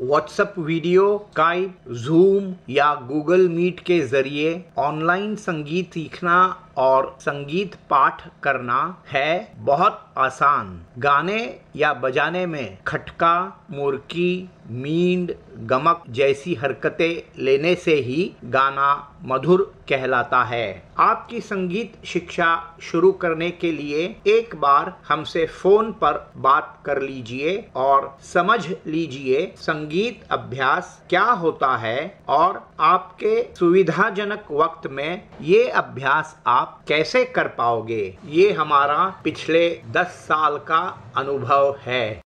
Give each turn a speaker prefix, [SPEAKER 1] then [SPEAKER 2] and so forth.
[SPEAKER 1] WhatsApp video Skype zoom या Google Meet के ज़रिए ऑनलाइन संगीत सीखना और संगीत पाठ करना है बहुत आसान। गाने या बजाने में खटका, मुर्की, मींड, गमक जैसी हरकतें लेने से ही गाना मधुर कहलाता है। आपकी संगीत शिक्षा शुरू करने के लिए एक बार हमसे फ़ोन पर बात कर लीजिए और समझ लीजिए संगीत अभ्यास क्या होता है और आपके सुविधाजनक वक्त में ये अभ्यास आप कैसे कर पाओगे? ये हमारा पिछले दस साल का अनुभव है।